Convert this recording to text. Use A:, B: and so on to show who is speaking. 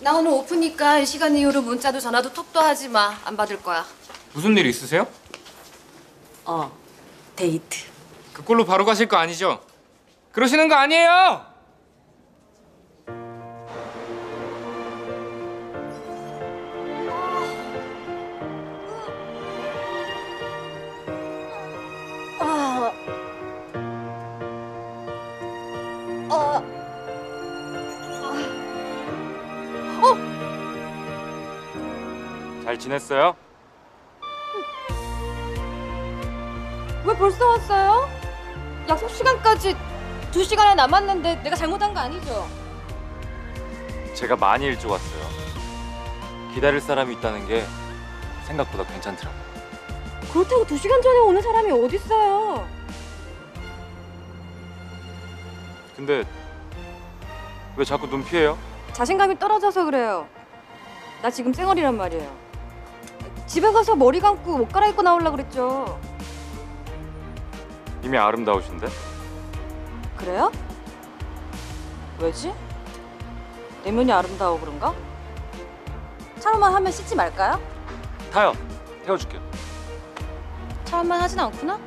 A: 나 오늘 오프니까 이 시간 이후로 문자도 전화도 톡도 하지 마. 안 받을 거야.
B: 무슨 일 있으세요?
A: 어, 데이트.
B: 그걸로 바로 가실 거 아니죠? 그러시는 거 아니에요! 잘 지냈어요?
A: 왜 벌써 왔어요? 약속 시간까지 두 시간이 남았는데 내가 잘못한 거 아니죠?
B: 제가 많이 일찍 왔어요. 기다릴 사람이 있다는 게 생각보다 괜찮더라고요.
A: 그렇다고 두 시간 전에 오는 사람이 어딨어요?
B: 근데 왜 자꾸 눈 피해요?
A: 자신감이 떨어져서 그래요. 나 지금 쌩얼이란 말이에요. 집에 가서 머리 감고 옷 갈아입고 나오려 그랬죠.
B: 이미 아름다우신데?
A: 그래요? 왜지? 내면이 아름다워 그런가? 샤워만 하면 씻지 말까요?
B: 타요. 태워줄게요.
A: 샤워만 하진 않구나?